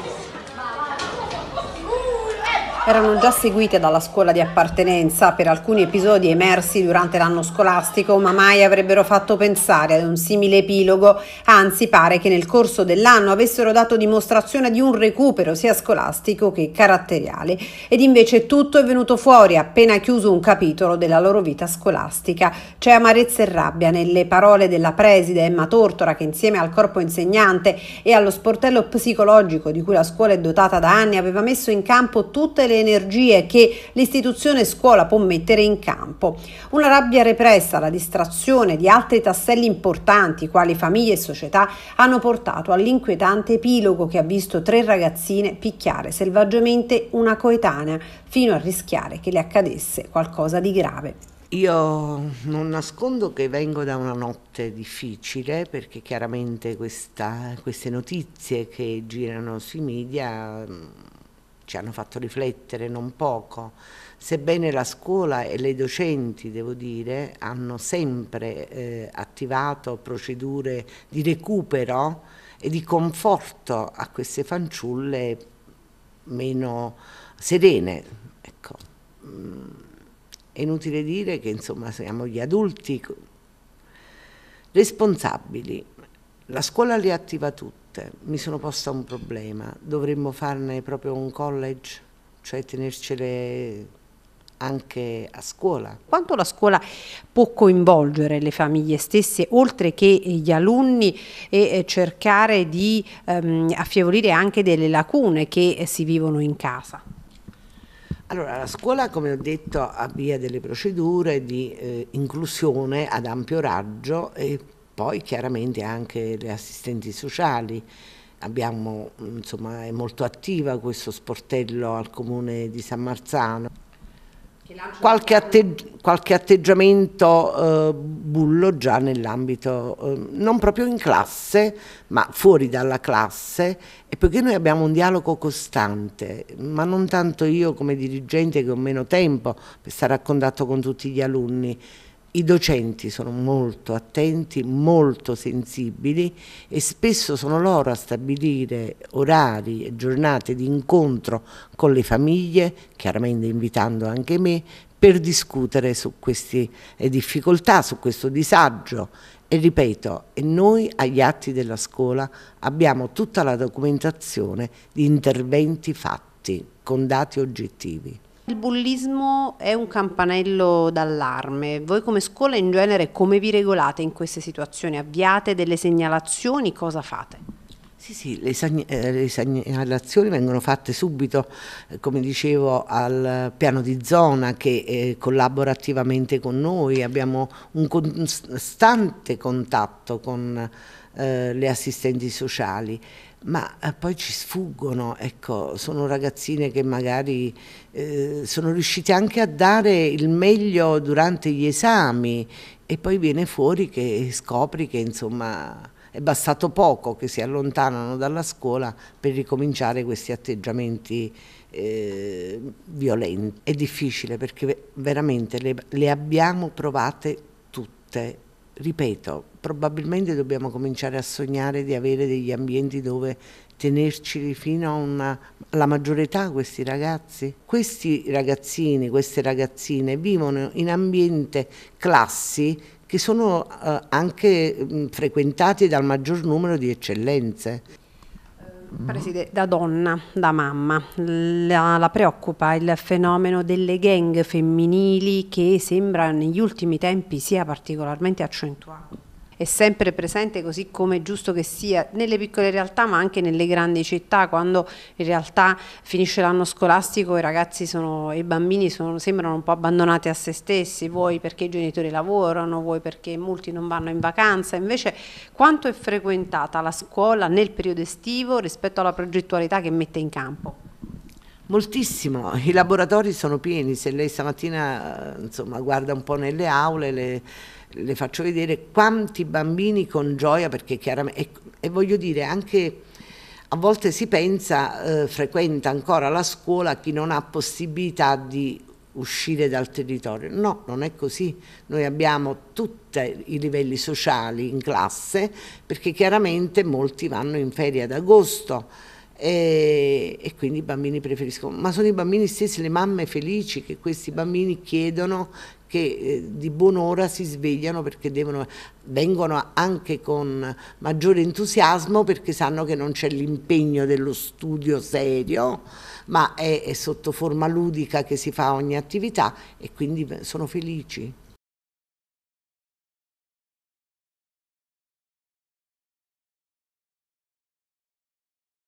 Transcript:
안 돼. Erano già seguite dalla scuola di appartenenza per alcuni episodi emersi durante l'anno scolastico, ma mai avrebbero fatto pensare ad un simile epilogo, anzi pare che nel corso dell'anno avessero dato dimostrazione di un recupero sia scolastico che caratteriale, ed invece tutto è venuto fuori appena chiuso un capitolo della loro vita scolastica. C'è amarezza e rabbia nelle parole della preside Emma Tortora che insieme al corpo insegnante e allo sportello psicologico di cui la scuola è dotata da anni aveva messo in campo tutte le energie che l'istituzione scuola può mettere in campo. Una rabbia repressa, la distrazione di altri tasselli importanti, quali famiglie e società, hanno portato all'inquietante epilogo che ha visto tre ragazzine picchiare selvaggiamente una coetanea, fino a rischiare che le accadesse qualcosa di grave. Io non nascondo che vengo da una notte difficile perché chiaramente questa, queste notizie che girano sui media ci hanno fatto riflettere non poco, sebbene la scuola e le docenti, devo dire, hanno sempre eh, attivato procedure di recupero e di conforto a queste fanciulle meno serene. Ecco. Mm, è inutile dire che insomma siamo gli adulti responsabili. La scuola li attiva tutti mi sono posta un problema, dovremmo farne proprio un college, cioè tenercele anche a scuola. Quanto la scuola può coinvolgere le famiglie stesse, oltre che gli alunni, e cercare di ehm, affievolire anche delle lacune che si vivono in casa? Allora, la scuola, come ho detto, avvia delle procedure di eh, inclusione ad ampio raggio e poi chiaramente anche le assistenti sociali. Abbiamo, insomma, è molto attiva questo sportello al comune di San Marzano. Qualche, atteggi qualche, atteggiamento eh, bullo già nell'ambito, eh, non proprio in classe, ma fuori dalla classe, e poiché noi abbiamo un dialogo costante, ma non tanto io come dirigente che ho meno tempo per stare a contatto con tutti gli alunni, i docenti sono molto attenti, molto sensibili e spesso sono loro a stabilire orari e giornate di incontro con le famiglie, chiaramente invitando anche me, per discutere su queste difficoltà, su questo disagio. E ripeto, noi agli atti della scuola abbiamo tutta la documentazione di interventi fatti con dati oggettivi. Il bullismo è un campanello d'allarme. Voi come scuola in genere come vi regolate in queste situazioni? Avviate delle segnalazioni? Cosa fate? Sì, sì, le, eh, segnalazioni vengono fatte subito, eh, come dicevo, al piano di zona che eh, collabora attivamente con noi, abbiamo un costante contatto con le assistenti sociali ma eh, poi ci sfuggono, ecco, sono ragazzine che magari eh, sono riuscite anche a dare il meglio durante gli esami e poi viene fuori che scopri che insomma è bastato poco che si allontanano dalla scuola per ricominciare questi atteggiamenti eh, violenti. È difficile perché veramente le, le abbiamo provate tutte ripeto, probabilmente dobbiamo cominciare a sognare di avere degli ambienti dove tenerci fino una, alla maggiore età questi ragazzi. Questi ragazzini, queste ragazzine vivono in ambiente classi che sono eh, anche mh, frequentati dal maggior numero di eccellenze. Preside, da donna, da mamma, la, la, preoccupa il fenomeno delle gang femminili che sembra negli ultimi tempi sia particolarmente accentuato è sempre presente così come è giusto che sia nelle piccole realtà ma anche nelle grandi città. Quando in realtà finisce l'anno scolastico i ragazzi sono, i bambini sono, sembrano un po' abbandonati a se stessi, vuoi perché i genitori lavorano, vuoi perché molti non vanno in vacanza, invece quanto è frequentata la scuola nel periodo estivo rispetto alla progettualità che mette in campo? Moltissimo, i laboratori sono pieni, se lei stamattina insomma, guarda un po' nelle aule le, le faccio vedere quanti bambini con gioia, perché chiaramente, e, e voglio dire anche a volte si pensa, eh, frequenta ancora la scuola chi non ha possibilità di uscire dal territorio. No, non è così. Noi abbiamo tutti i livelli sociali in classe perché chiaramente molti vanno in ferie ad agosto e, e, quindi i bambini preferiscono, ma sono i bambini stessi, le mamme felici che questi bambini chiedono che eh, di buon'ora si svegliano perché devono, vengono anche con maggiore entusiasmo perché sanno che non c'è l'impegno dello studio serio, ma è, è sotto forma ludica che si fa ogni attività e quindi sono felici.